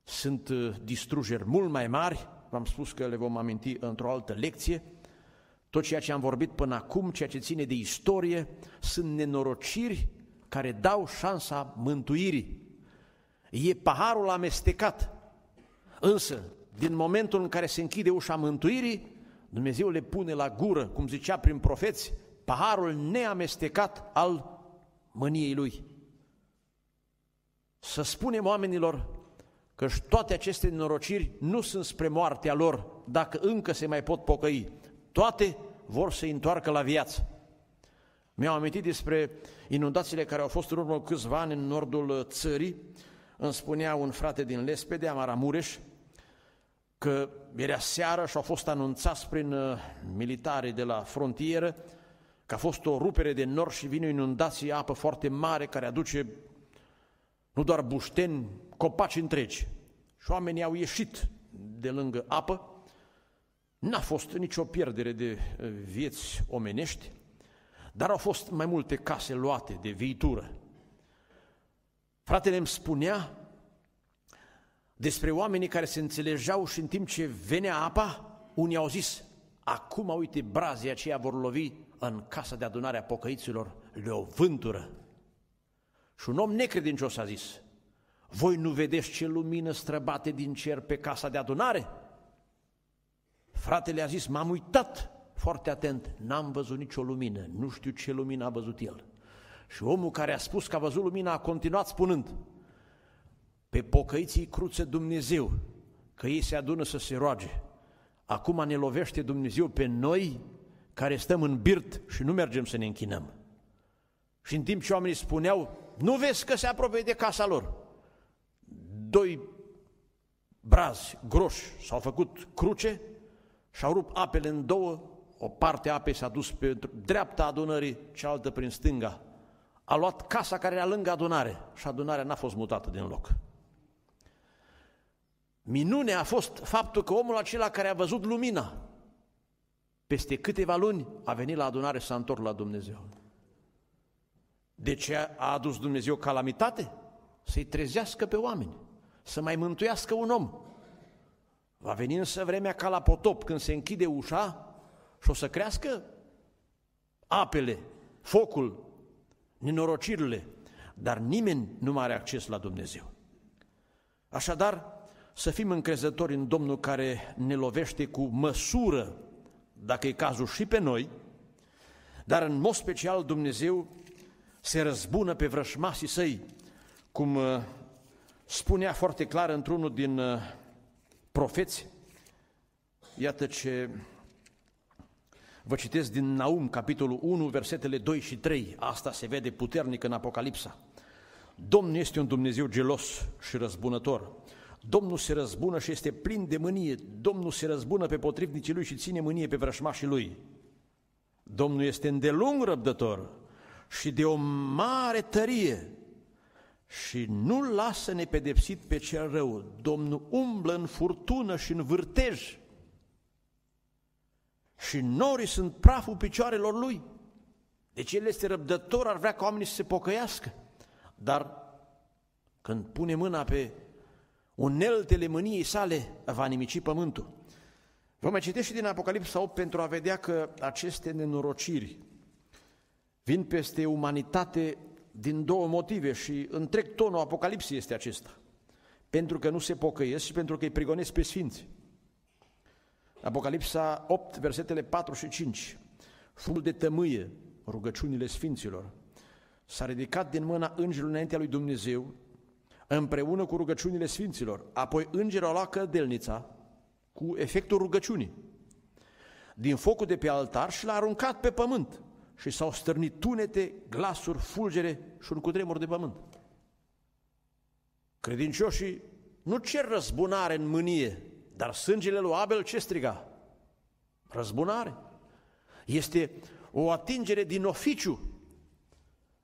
sunt uh, distrugeri mult mai mari, v-am spus că le vom aminti într-o altă lecție, tot ceea ce am vorbit până acum, ceea ce ține de istorie, sunt nenorociri care dau șansa mântuirii. E paharul amestecat. Însă, din momentul în care se închide ușa mântuirii, Dumnezeu le pune la gură, cum zicea prin profeți, paharul neamestecat al mâniei Lui. Să spunem oamenilor că toate aceste norociri nu sunt spre moartea lor, dacă încă se mai pot pocăi. Toate vor să întoarcă la viață. Mi-am amintit despre inundațiile care au fost în urmă câțiva ani în nordul țării. Îmi spunea un frate din Lespede, Amaramureș, că era seară și au fost anunțați prin uh, militarii de la frontieră că a fost o rupere de nor și vine o inundație, apă foarte mare care aduce nu doar bușteni, copaci întregi. Și oamenii au ieșit de lângă apă, n-a fost nicio pierdere de uh, vieți omenești, dar au fost mai multe case luate de viitură. Fratele îmi spunea despre oamenii care se înțelegeau și în timp ce venea apa, unii au zis, acum uite brazii aceia vor lovi în casa de adunare a pocăiților, le o vântură. Și un om necredincios a zis, voi nu vedeți ce lumină străbate din cer pe casa de adunare? Fratele a zis, m-am uitat foarte atent, n-am văzut nicio lumină, nu știu ce lumină a văzut el. Și omul care a spus că a văzut lumina a continuat spunând, pe pocăiții cruță Dumnezeu, că ei se adună să se roage. Acum ne lovește Dumnezeu pe noi care stăm în birt și nu mergem să ne închinăm. Și în timp ce oamenii spuneau, nu vezi că se apropie de casa lor. Doi brazi groși s-au făcut cruce și au rupt apele în două, o parte a apei s-a dus pe dreapta adunării, cealaltă prin stânga. A luat casa care era lângă adunare și adunarea n-a fost mutată din loc. Minunea a fost faptul că omul acela care a văzut lumina, peste câteva luni a venit la adunare să s-a întors la Dumnezeu. De ce a adus Dumnezeu calamitate? Să-i trezească pe oameni, să mai mântuiască un om. Va veni însă vremea ca la potop, când se închide ușa și o să crească apele, focul, nenorocirile, dar nimeni nu mai are acces la Dumnezeu. Așadar, să fim încrezători în Domnul care ne lovește cu măsură, dacă e cazul și pe noi, dar în mod special Dumnezeu se răzbună pe vrășmasii săi, cum uh, spunea foarte clar într-unul din uh, profeți. Iată ce vă citesc din Naum, capitolul 1, versetele 2 și 3. Asta se vede puternic în Apocalipsa. Domnul este un Dumnezeu gelos și răzbunător. Domnul se răzbună și este plin de mânie. Domnul se răzbună pe potrivnicii lui și ține mânie pe vrășmașii lui. Domnul este îndelung răbdător și de o mare tărie și nu lasă nepedepsit pe cel rău. Domnul umblă în furtună și în vârtej și norii sunt praful picioarelor lui. Deci el este răbdător, ar vrea ca oamenii să se pocăiască. Dar când pune mâna pe uneltele mâniei sale, va nimici pământul. Vă mai citesc și din Apocalipsa 8 pentru a vedea că aceste nenorociri vin peste umanitate din două motive și întreg tonul Apocalipsei este acesta. Pentru că nu se pocăiesc și pentru că îi prigonesc pe sfinți. Apocalipsa 8, versetele 4 și 5. Ful de tămâie, rugăciunile sfinților, s-a ridicat din mâna îngerului înaintea lui Dumnezeu împreună cu rugăciunile sfinților. Apoi îngerul a luat cădelnița cu efectul rugăciunii din focul de pe altar și l-a aruncat pe pământ și s-au stârnit tunete, glasuri, fulgere și un cutremur de pământ. Credincioșii nu cer răzbunare în mânie, dar sângele lui Abel ce striga? Răzbunare. Este o atingere din oficiu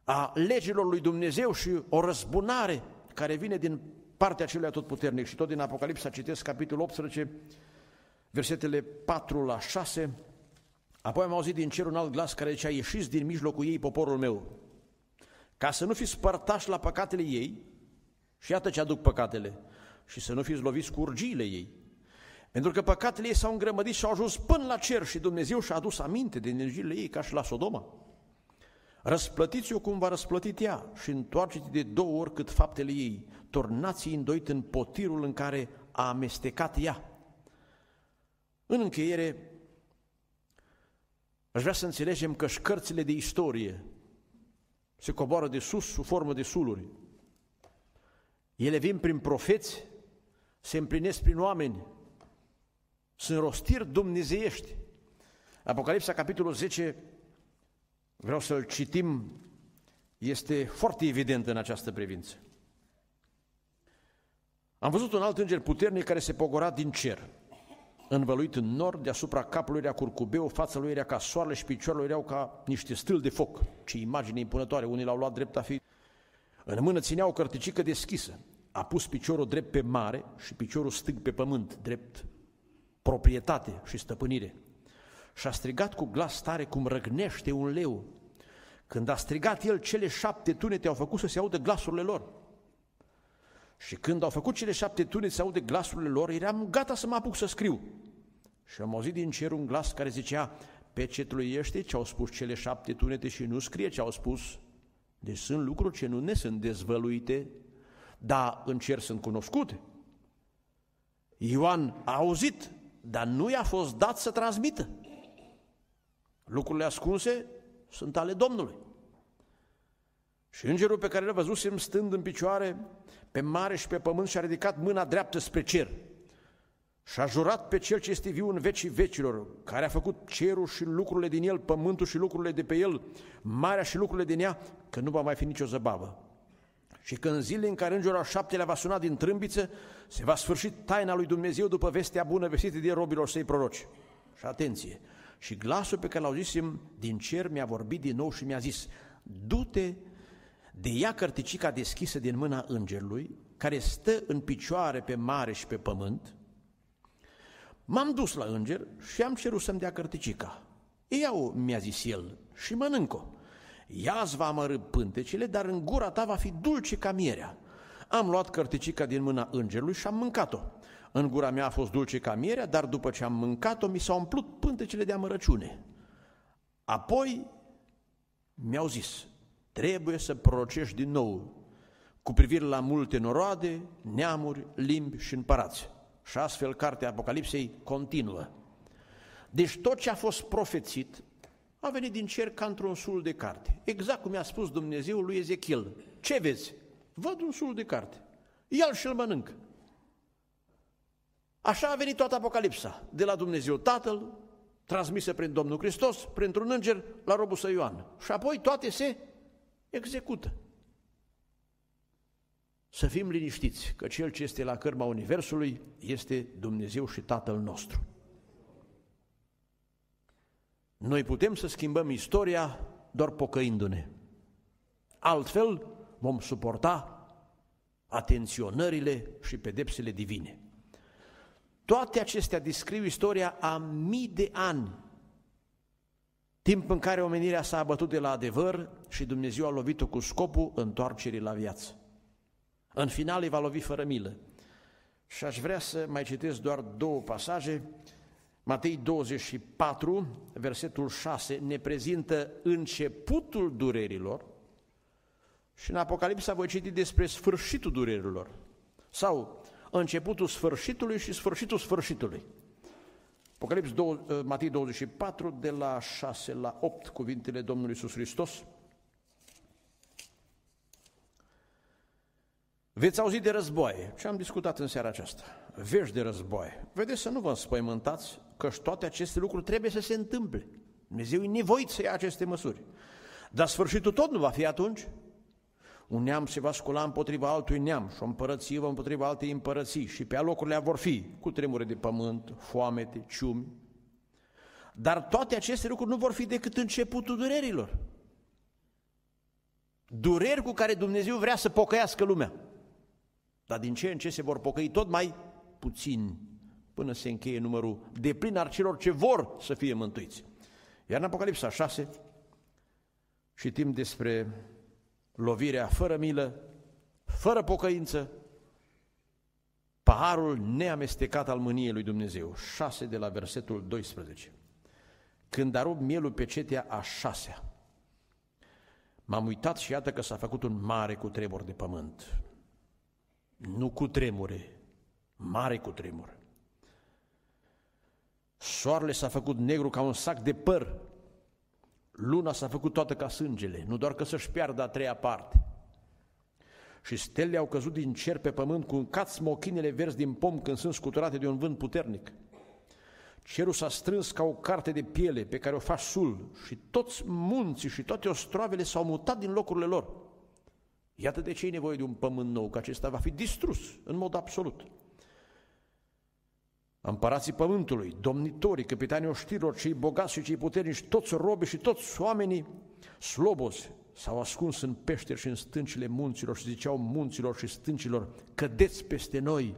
a legilor lui Dumnezeu și o răzbunare care vine din partea celui atotputernic. Și tot din Apocalipsa citesc capitolul 18, versetele 4 la 6. Apoi am auzit din cer un alt glas care zicea, ieșiți din mijlocul ei poporul meu, ca să nu fiți părtași la păcatele ei, și iată ce aduc păcatele, și să nu fiți loviți cu urgiile ei. Pentru că păcatele ei s-au îngrămădit și au ajuns până la cer și Dumnezeu și-a adus aminte de energiile ei ca și la Sodoma. Răsplătiți-o cum va răsplătit ea și întoarceți de două ori cât faptele ei, tornați-i îndoit în potirul în care a amestecat ea. În încheiere, aș vrea să înțelegem că șcărțile de istorie se coboară de sus sub formă de suluri. Ele vin prin profeți, se împlinesc prin oameni, sunt rostiri dumnezeiești. Apocalipsa, capitolul 10, vreau să-l citim, este foarte evident în această privință. Am văzut un alt înger puternic care se pogora din cer, învăluit în nord, deasupra capului era curcubeu, fața lui era ca soarele și picioarele erau ca niște stâl de foc. Ce imagine impunătoare, unii l-au luat drept a fi. În mână ținea o cărticică deschisă, a pus piciorul drept pe mare și piciorul stâng pe pământ, drept proprietate și stăpânire. Și a strigat cu glas tare cum răgnește un leu. Când a strigat el, cele șapte tunete au făcut să se audă glasurile lor. Și când au făcut cele șapte tunete să aude glasurile lor, eram gata să mă apuc să scriu. Și am auzit din cer un glas care zicea, pe ce trăiește ce au spus cele șapte tunete și nu scrie ce au spus. Deci sunt lucruri ce nu ne sunt dezvăluite, dar în cer sunt cunoscute. Ioan a auzit dar nu i-a fost dat să transmită. Lucrurile ascunse sunt ale Domnului. Și îngerul pe care l-a văzusem stând în picioare pe mare și pe pământ și-a ridicat mâna dreaptă spre cer și a jurat pe cel ce este viu în vecii vecilor, care a făcut cerul și lucrurile din el, pământul și lucrurile de pe el, marea și lucrurile din ea, că nu va mai fi nicio zăbavă. Și când zilele în care îngerul al șaptelea va suna din trâmbiță, se va sfârși taina lui Dumnezeu după vestea bună vestită de robilor săi proroci. Și atenție! Și glasul pe care l auzisem din cer mi-a vorbit din nou și mi-a zis, du-te de ea cărticica deschisă din mâna îngerului, care stă în picioare pe mare și pe pământ. M-am dus la înger și am cerut să-mi dea cărticica. Iau, mi-a zis el, și mănânc-o. Ea îți va amărâ pântecele, dar în gura ta va fi dulce ca mierea. Am luat cărticica din mâna îngerului și am mâncat-o. În gura mea a fost dulce ca mierea, dar după ce am mâncat-o, mi s-au umplut pântecele de amărăciune. Apoi mi-au zis, trebuie să prorocești din nou cu privire la multe noroade, neamuri, limbi și împărați. Și astfel cartea Apocalipsei continuă. Deci tot ce a fost profețit a venit din cer ca într-un sul de carte. Exact cum i-a spus Dumnezeu lui Ezechiel. Ce vezi? Văd un sul de carte. Ia-l și-l mănânc. Așa a venit toată Apocalipsa, de la Dumnezeu Tatăl, transmisă prin Domnul Hristos, printr-un înger, la robul său Ioan. Și apoi toate se execută. Să fim liniștiți că Cel ce este la cărma Universului este Dumnezeu și Tatăl nostru. Noi putem să schimbăm istoria doar pocăindu-ne. Altfel vom suporta atenționările și pedepsele divine. Toate acestea descriu istoria a mii de ani, timp în care omenirea s-a abătut de la adevăr și Dumnezeu a lovit-o cu scopul întoarcerii la viață. În final îi va lovi fără milă. Și aș vrea să mai citesc doar două pasaje Matei 24, versetul 6, ne prezintă începutul durerilor și în Apocalipsa voi citi despre sfârșitul durerilor sau începutul sfârșitului și sfârșitul sfârșitului. Apocalips 2, Matei 24, de la 6 la 8, cuvintele Domnului Iisus Hristos. Veți auzi de războaie, ce am discutat în seara aceasta, vești de războaie. Vedeți să nu vă înspăimântați, că toate aceste lucruri trebuie să se întâmple. Dumnezeu e nevoit să ia aceste măsuri. Dar sfârșitul tot nu va fi atunci. Un neam se va scula împotriva altui neam și o împărăție va împotriva altei împărății și pe alocurile vor fi cu tremure de pământ, foamete, ciumi. Dar toate aceste lucruri nu vor fi decât începutul durerilor. Dureri cu care Dumnezeu vrea să pocăiască lumea. Dar din ce în ce se vor pocăi tot mai puțini până se încheie numărul de plin al celor ce vor să fie mântuiți. Iar în Apocalipsa 6 timp despre lovirea fără milă, fără pocăință, paharul neamestecat al mâniei lui Dumnezeu. 6 de la versetul 12. Când a rupt mielul pe cetea a șasea, m-am uitat și iată că s-a făcut un mare cutremur de pământ. Nu cu tremure, mare cutremur. Soarele s-a făcut negru ca un sac de păr. Luna s-a făcut toată ca sângele, nu doar că să-și piardă a treia parte. Și stelele au căzut din cer pe pământ cu un cat smochinele verzi din pom când sunt scuturate de un vânt puternic. Cerul s-a strâns ca o carte de piele pe care o faci sul și toți munții și toate ostroavele s-au mutat din locurile lor. Iată de ce e nevoie de un pământ nou, că acesta va fi distrus în mod absolut. Împărații pământului, domnitorii, capitanii oștirilor, cei bogați și cei puternici, toți robi și toți oamenii slobozi s-au ascuns în peșteri și în stâncile munților și ziceau munților și stâncilor, cădeți peste noi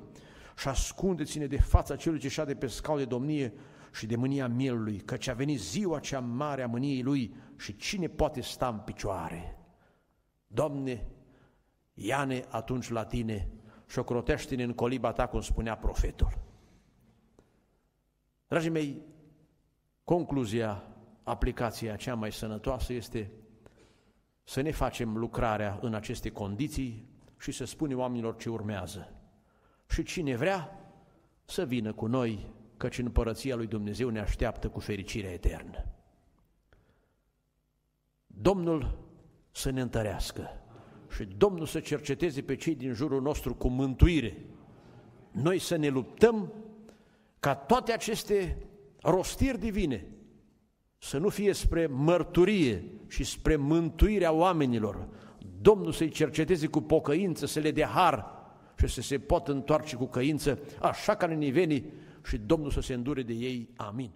și ascundeți-ne de fața celui ce șade pe scaun de domnie și de mânia mielului, căci a venit ziua cea mare a mâniei lui și cine poate sta în picioare? Doamne, ia-ne atunci la tine și ocrotește-ne în coliba ta, cum spunea profetul. Dragii mei, concluzia, aplicația cea mai sănătoasă este să ne facem lucrarea în aceste condiții și să spunem oamenilor ce urmează. Și cine vrea să vină cu noi, căci în împărăția lui Dumnezeu ne așteaptă cu fericirea eternă. Domnul să ne întărească și Domnul să cerceteze pe cei din jurul nostru cu mântuire. Noi să ne luptăm ca toate aceste rostiri divine să nu fie spre mărturie și spre mântuirea oamenilor. Domnul să-i cerceteze cu pocăință, să le dea har și să se pot întoarce cu căință, așa ca în nivenii și Domnul să se îndure de ei. Amin.